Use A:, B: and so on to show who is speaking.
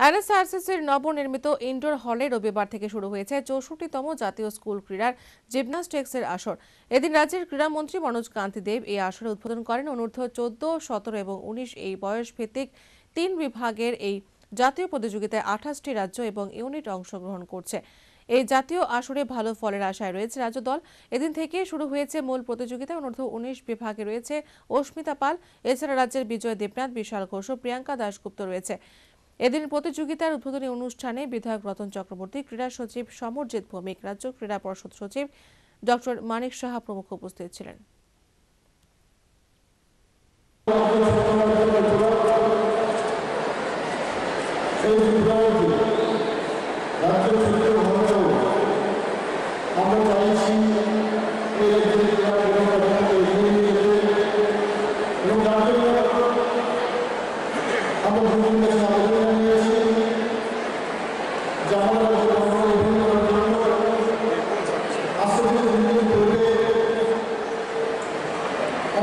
A: এনএসআরসিসির নবনির্মিত ইনডোর হলে রবিবার থেকে শুরু হয়েছে চৌষট্টিতম জাতীয় স্কুল ক্রীড়ার জিমনাস্টিক্সের আসর। এদিন রাজ্যের ক্রীড়ামন্ত্রী মনোজ কান্তি দেব এই আসরে উদ্বোধন করেন। অনূর্ধ্ব চোদ্দ, সতেরো এবং উনিশ এই বয়স ভিত্তিক তিন বিভাগের এই জাতীয় প্রতিযোগিতায় আঠাশটি রাজ্য এবং ইউনিট অংশগ্রহণ করছে। এই জাতীয় আসরে ভালো ফলের আশায় রয়েছে রাজ্য দল। এদিন থেকে শুরু হয়েছে মূল প্রতিযোগিতায় অনূর্ধ্ব উনিশ বিভাগে রয়েছে অস্মিতা পাল। এছাড়া রাজ্যের বিজয় দেবনাথ, বিশাল ঘোষ ও প্রিয়াঙ্কা দাশগুপ্ত রয়েছে। এদিন প্রতিযোগিতার উদ্বোধনী অনুষ্ঠানে বিধায়ক রতন চক্রবর্তী, ক্রীড়া সচিব সমরজিৎ ভৌমিক, রাজ্য ক্রীড়া পর্ষদ সচিব ডক্টর মানিক সাহা প্রমুখ উপস্থিত ছিলেন।
B: আমরা চাইছি